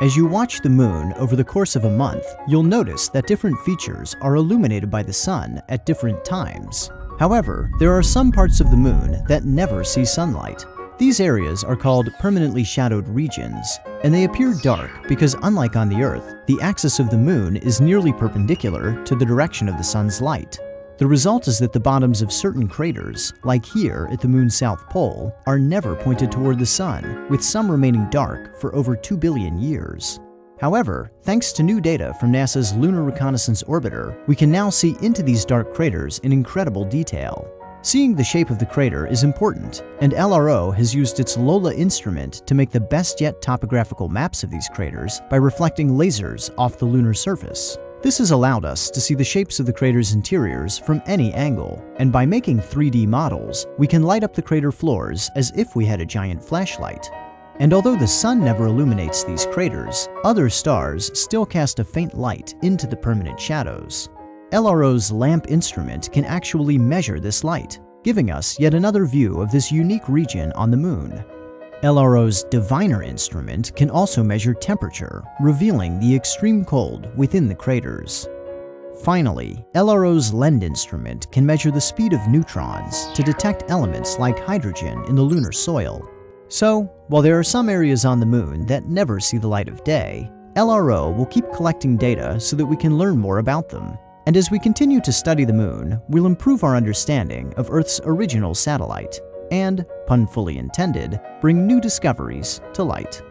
As you watch the moon over the course of a month, you'll notice that different features are illuminated by the sun at different times. However, there are some parts of the moon that never see sunlight. These areas are called permanently shadowed regions, and they appear dark because unlike on the Earth, the axis of the moon is nearly perpendicular to the direction of the sun's light. The result is that the bottoms of certain craters, like here at the moon's south pole, are never pointed toward the sun, with some remaining dark for over 2 billion years. However, thanks to new data from NASA's Lunar Reconnaissance Orbiter, we can now see into these dark craters in incredible detail. Seeing the shape of the crater is important, and LRO has used its LOLA instrument to make the best yet topographical maps of these craters by reflecting lasers off the lunar surface. This has allowed us to see the shapes of the crater's interiors from any angle, and by making 3D models, we can light up the crater floors as if we had a giant flashlight. And although the sun never illuminates these craters, other stars still cast a faint light into the permanent shadows. LRO's LAMP instrument can actually measure this light, giving us yet another view of this unique region on the moon. LRO's Diviner instrument can also measure temperature, revealing the extreme cold within the craters. Finally, LRO's LEND instrument can measure the speed of neutrons to detect elements like hydrogen in the lunar soil. So, while there are some areas on the moon that never see the light of day, LRO will keep collecting data so that we can learn more about them. And as we continue to study the moon, we'll improve our understanding of Earth's original satellite and, pun fully intended, bring new discoveries to light.